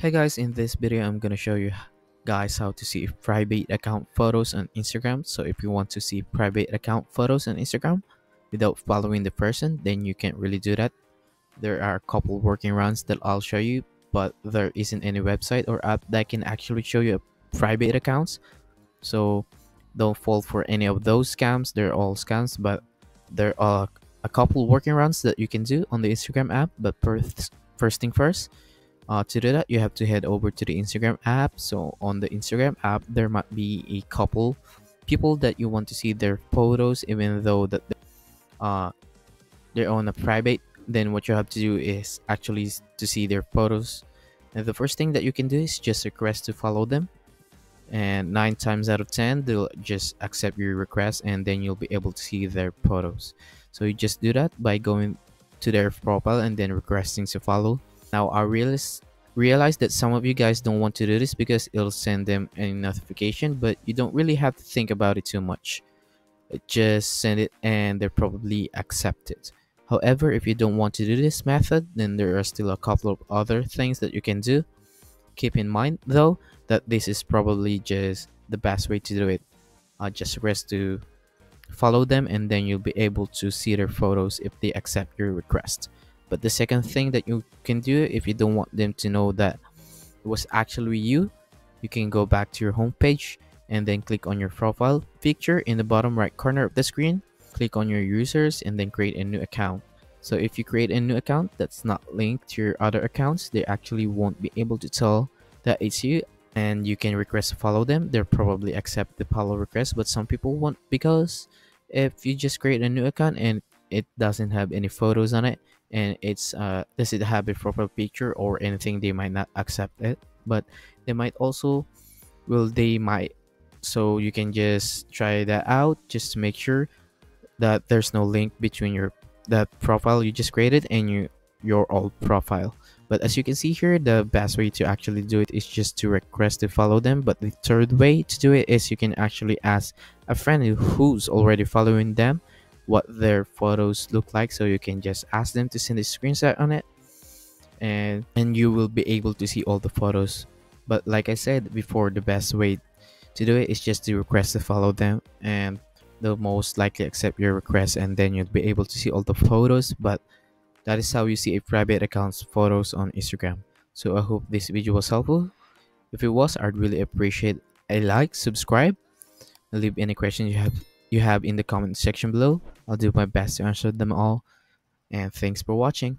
Hey guys, in this video I'm gonna show you guys how to see private account photos on Instagram. So if you want to see private account photos on Instagram without following the person, then you can't really do that. There are a couple working rounds that I'll show you, but there isn't any website or app that can actually show you private accounts. So don't fall for any of those scams. They're all scams, but there are a couple working rounds that you can do on the Instagram app. But first, first thing first, uh, to do that, you have to head over to the Instagram app. So on the Instagram app, there might be a couple people that you want to see their photos, even though that uh, they're on a private. Then what you have to do is actually to see their photos. And the first thing that you can do is just request to follow them. And nine times out of ten, they'll just accept your request, and then you'll be able to see their photos. So you just do that by going to their profile and then requesting to follow now I realize realize that some of you guys don't want to do this because it'll send them a notification, but you don't really have to think about it too much. Just send it and they'll probably accept it. However, if you don't want to do this method, then there are still a couple of other things that you can do. Keep in mind though that this is probably just the best way to do it. Uh, just rest to follow them and then you'll be able to see their photos if they accept your request. But the second thing that you can do if you don't want them to know that it was actually you, you can go back to your homepage and then click on your profile picture in the bottom right corner of the screen. Click on your users and then create a new account. So if you create a new account that's not linked to your other accounts, they actually won't be able to tell that it's you and you can request to follow them. They'll probably accept the follow request, but some people won't because if you just create a new account and it doesn't have any photos on it, and it's uh does it have a profile picture or anything they might not accept it but they might also well they might. So you can just try that out just to make sure that there's no link between your that profile you just created and your your old profile. But as you can see here the best way to actually do it is just to request to follow them but the third way to do it is you can actually ask a friend who's already following them what their photos look like so you can just ask them to send a screenshot on it and and you will be able to see all the photos. But like i said before the best way to do it is just to request to follow them and they'll most likely accept your request and then you'll be able to see all the photos. But that is how you see a private account's photos on instagram. So i hope this video was helpful. If it was i'd really appreciate a like subscribe leave any questions you have you have in the comment section below. I'll do my best to answer them all. And thanks for watching.